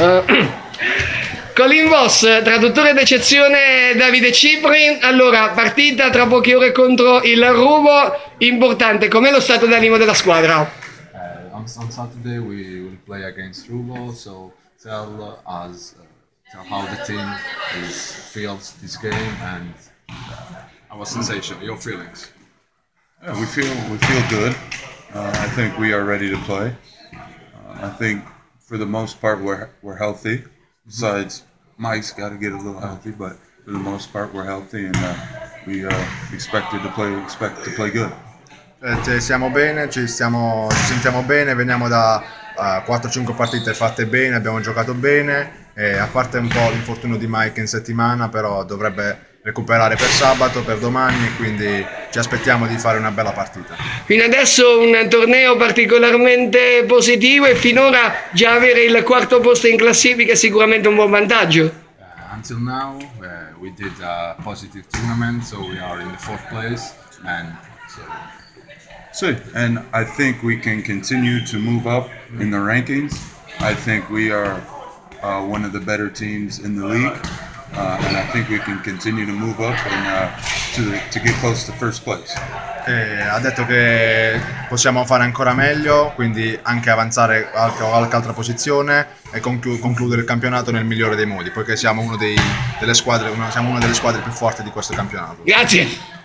Uh, Colin Voss, traduttore d'eccezione Davide Cipri. Allora, partita tra poche ore contro il Ruvo, importante. Com'è lo stato d'animo della squadra? Uh, on, on Saturday we will play against Ruvo, so tell us uh, tell how the team is, feels this game and uh, our sensation, your feelings. Yeah, we feel we feel good. Uh, I think we are ready to play. I think for the most part we're we're healthy. Besides, Mike's got to get a little healthy, but for the most part we're healthy and uh, we uh, expected to play expect to play good. Eh, siamo bene, ci, stiamo, ci sentiamo bene, veniamo da uh, 4-5 partite fatte bene, abbiamo giocato bene, e a parte un po' l'infortunio di Mike in settimana, però dovrebbe recuperare per sabato, per domani e quindi ci aspettiamo di fare una bella partita. Fino adesso un torneo particolarmente positivo e finora già avere il quarto posto in classifica è sicuramente un buon vantaggio. Uh, until now uh, we did a positive tournament, so we are in the fourth place and so So, and I think we can continue to move up in the rankings. I think we are uh, one of the better teams in the league. Uh, and I think we can continue to move up and uh, to, the, to get close to first place. E ha detto che possiamo fare ancora meglio, quindi anche avanzare a qualche altra posizione e conclu- concludere il campionato nel migliore dei modi, poiché siamo, uno dei, delle squadre, una, siamo una delle squadre più forti di questo campionato. Grazie.